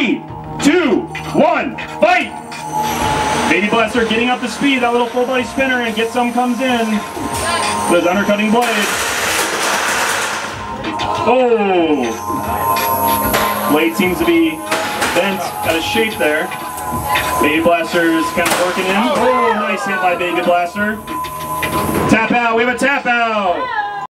Three, two, one, fight! Baby Blaster getting up to speed, that little full body spinner, and GetSome comes in. With undercutting blade. Oh! Blade seems to be bent out of shape there. Baby Blaster is kind of working in. Oh, nice hit by Baby Blaster. Tap out, we have a tap out!